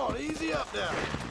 Come on, easy up now.